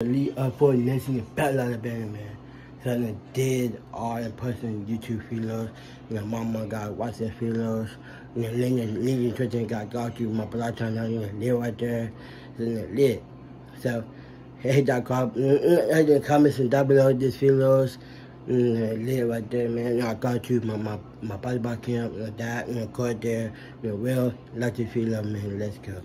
Elite uh, for Nation Battle Alabama, man. So did all in person YouTube videos. You know, mama got watch the videos. You know, Lincoln, Lincoln Christian got go through my blood channel, you know, live right there. So it lit. So, hit that comment, hit the comments and down below this videos. You know, live right there, man. You know, I got you, my, my, my body back camp, you know, that, you know, caught there. You know, well, like of video, man. Let's go.